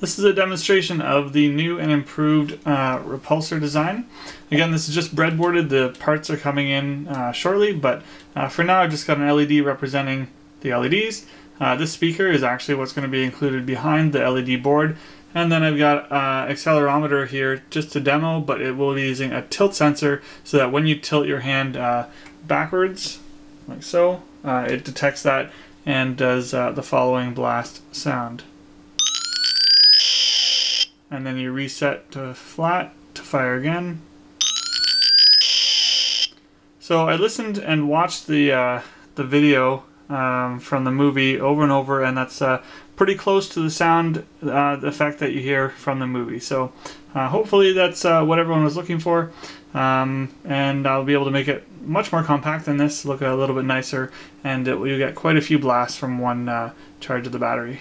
This is a demonstration of the new and improved uh, repulsor design. Again, this is just breadboarded. The parts are coming in uh, shortly, but uh, for now I've just got an LED representing the LEDs. Uh, this speaker is actually what's going to be included behind the LED board. And then I've got uh, accelerometer here just to demo, but it will be using a tilt sensor so that when you tilt your hand uh, backwards, like so, it detects that and does the following blast sound and then you reset to flat to fire again. So I listened and watched the uh, the video um, from the movie over and over, and that's uh, pretty close to the sound uh, effect that you hear from the movie. So uh, hopefully that's uh, what everyone was looking for, um, and I'll be able to make it much more compact than this, look a little bit nicer, and it, you get quite a few blasts from one uh, charge of the battery.